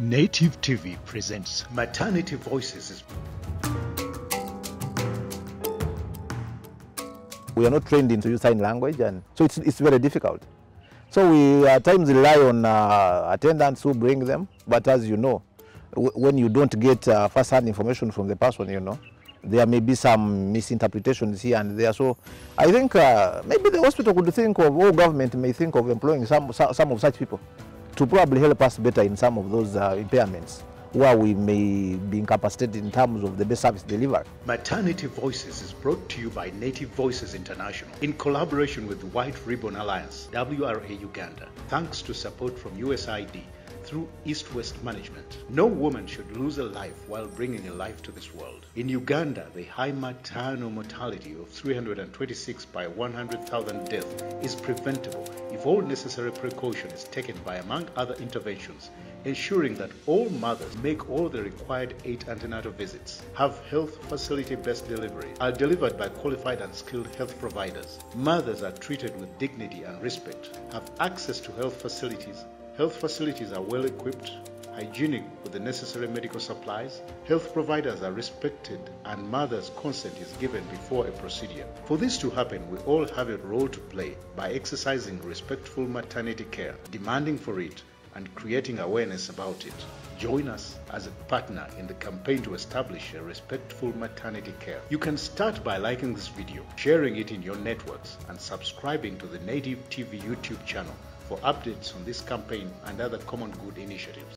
Native TV presents Maternity Voices. We are not trained into use sign language, and so it's, it's very difficult. So we at times rely on uh, attendants who bring them, but as you know, when you don't get uh, first-hand information from the person, you know, there may be some misinterpretations here and there. So I think uh, maybe the hospital could think of, or government may think of employing some, some of such people to probably help us better in some of those uh, impairments where we may be incapacitated in terms of the best service delivered. Maternity Voices is brought to you by Native Voices International in collaboration with White Ribbon Alliance, WRA Uganda, thanks to support from USAID through East West Management. No woman should lose a life while bringing a life to this world. In Uganda, the high maternal mortality of 326 by 100,000 deaths is preventable if all necessary precaution is taken by, among other interventions, ensuring that all mothers make all the required eight antenatal visits, have health facility based delivery, are delivered by qualified and skilled health providers. Mothers are treated with dignity and respect, have access to health facilities. Health facilities are well equipped, hygienic with the necessary medical supplies, health providers are respected, and mother's consent is given before a procedure. For this to happen, we all have a role to play by exercising respectful maternity care, demanding for it, and creating awareness about it. Join us as a partner in the campaign to establish a respectful maternity care. You can start by liking this video, sharing it in your networks, and subscribing to the Native TV YouTube channel for updates on this campaign and other common good initiatives.